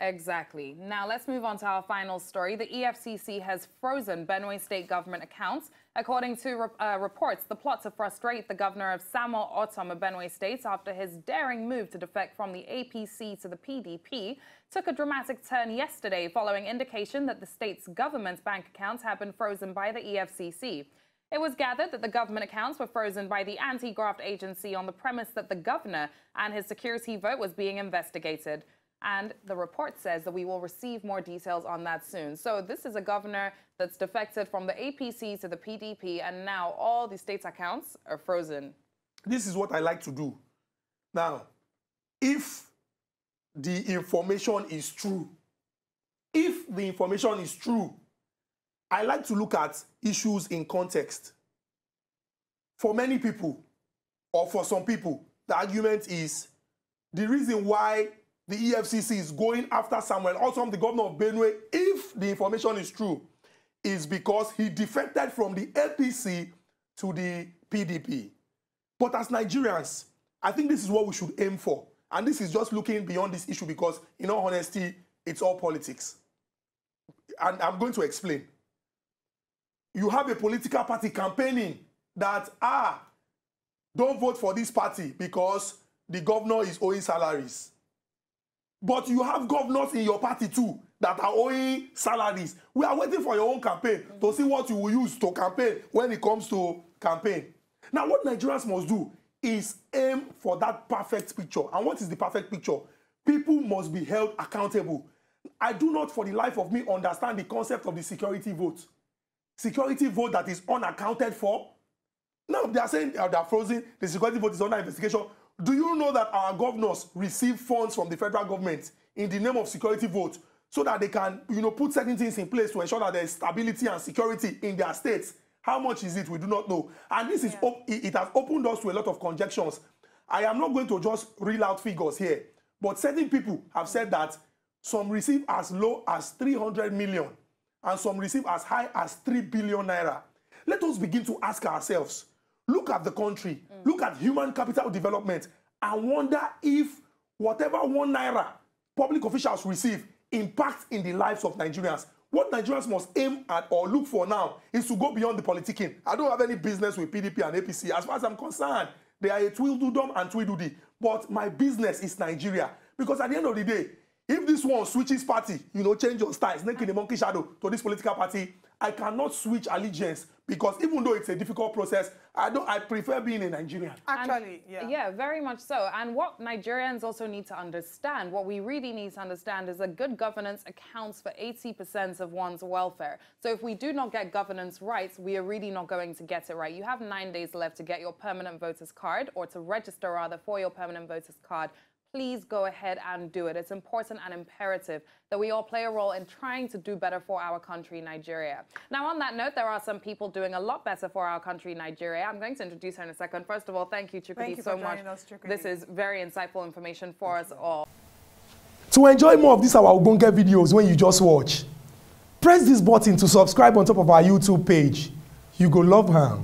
Exactly. Now let's move on to our final story. The EFCC has frozen Benue State government accounts. According to uh, reports, the plot to frustrate the governor of Samuel Ortom of Benue State after his daring move to defect from the APC to the PDP took a dramatic turn yesterday following indication that the state's government's bank accounts have been frozen by the EFCC. It was gathered that the government accounts were frozen by the anti-graft agency on the premise that the governor and his security vote was being investigated. And the report says that we will receive more details on that soon. So this is a governor that's defected from the APC to the PDP, and now all the state's accounts are frozen. This is what I like to do. Now, if the information is true, if the information is true, I like to look at issues in context. For many people, or for some people, the argument is the reason why the EFCC is going after Samuel Ortom, the governor of Benue, if the information is true, is because he defected from the APC to the PDP. But as Nigerians, I think this is what we should aim for. And this is just looking beyond this issue because, in all honesty, it's all politics. And I'm going to explain you have a political party campaigning that, ah, don't vote for this party because the governor is owing salaries. But you have governors in your party too that are owing salaries. We are waiting for your own campaign to see what you will use to campaign when it comes to campaign. Now, what Nigerians must do is aim for that perfect picture. And what is the perfect picture? People must be held accountable. I do not, for the life of me, understand the concept of the security vote security vote that is unaccounted for. Now they are saying they are frozen, the security vote is under investigation. Do you know that our governors receive funds from the federal government in the name of security vote so that they can, you know, put certain things in place to ensure that there is stability and security in their states? How much is it? We do not know. And this is it, it has opened us to a lot of conjectures. I am not going to just reel out figures here, but certain people have said that some receive as low as 300 million and some receive as high as 3 billion naira. Let us begin to ask ourselves look at the country, mm. look at human capital development, and wonder if whatever one naira public officials receive impacts in the lives of Nigerians. What Nigerians must aim at or look for now is to go beyond the politicking. I don't have any business with PDP and APC. As far as I'm concerned, they are a tweedledum and tweedledee. But my business is Nigeria. Because at the end of the day, if this one switches party you know change your style snake in the monkey shadow to this political party i cannot switch allegiance because even though it's a difficult process i don't i prefer being a nigerian. Actually and, yeah. yeah very much so. And what nigerians also need to understand what we really need to understand is that good governance accounts for 80% of one's welfare. So if we do not get governance right we are really not going to get it right. You have nine days left to get your permanent voters card or to register rather for your permanent voters card please go ahead and do it. It's important and imperative that we all play a role in trying to do better for our country, Nigeria. Now, on that note, there are some people doing a lot better for our country, Nigeria. I'm going to introduce her in a second. First of all, thank you, Chukwudi, so much. Us, this is very insightful information for thank us you. all. To enjoy more of these our Ogbonge videos when you just watch, press this button to subscribe on top of our YouTube page. You go love her.